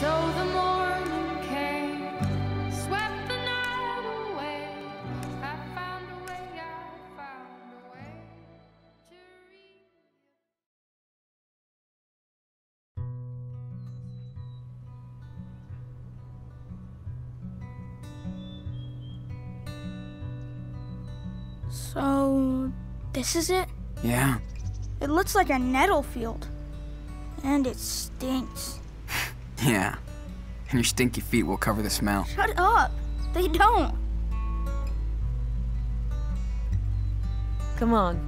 So the morning came, swept the night away. I found a way, I found a way to read. So, this is it? Yeah, It looks like a nettle field. And it stinks. Yeah. And your stinky feet will cover the smell. Shut up! They don't! Come on.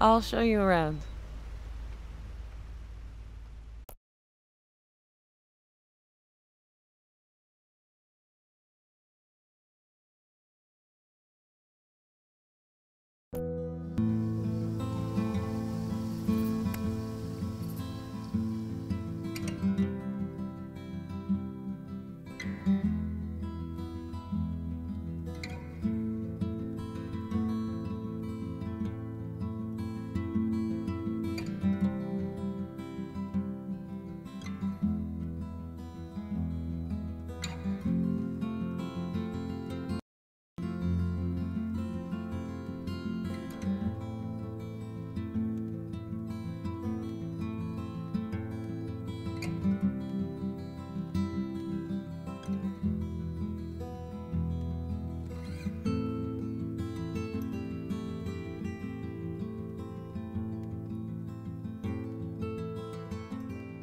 I'll show you around.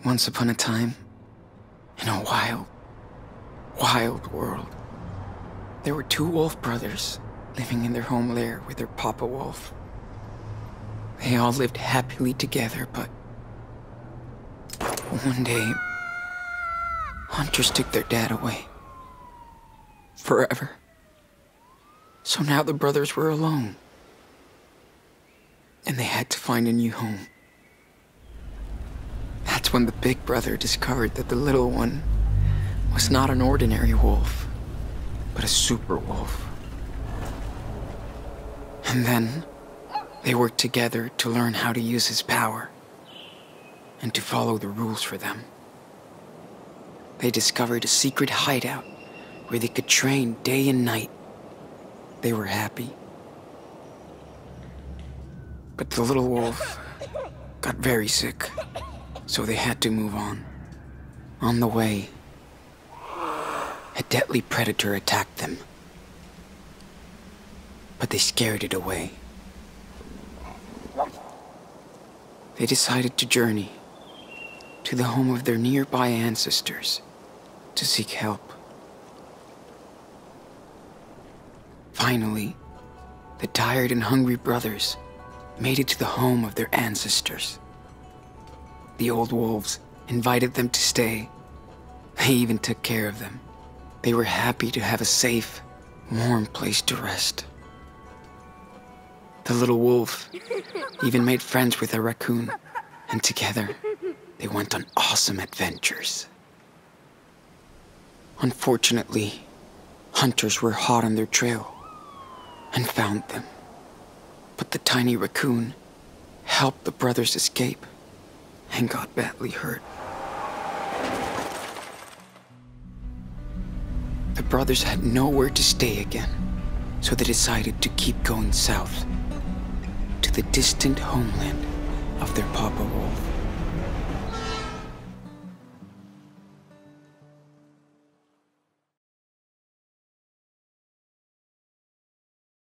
Once upon a time, in a wild, wild world, there were two wolf brothers living in their home lair with their papa wolf. They all lived happily together, but one day, hunters took their dad away. Forever. So now the brothers were alone. And they had to find a new home. That's when the big brother discovered that the little one was not an ordinary wolf, but a super wolf. And then they worked together to learn how to use his power and to follow the rules for them. They discovered a secret hideout where they could train day and night. They were happy. But the little wolf got very sick so they had to move on. On the way, a deadly predator attacked them. But they scared it away. They decided to journey to the home of their nearby ancestors to seek help. Finally, the tired and hungry brothers made it to the home of their ancestors. The old wolves invited them to stay. They even took care of them. They were happy to have a safe, warm place to rest. The little wolf even made friends with a raccoon, and together they went on awesome adventures. Unfortunately, hunters were hot on their trail and found them. But the tiny raccoon helped the brothers escape and got badly hurt. The brothers had nowhere to stay again, so they decided to keep going south to the distant homeland of their Papa Wolf.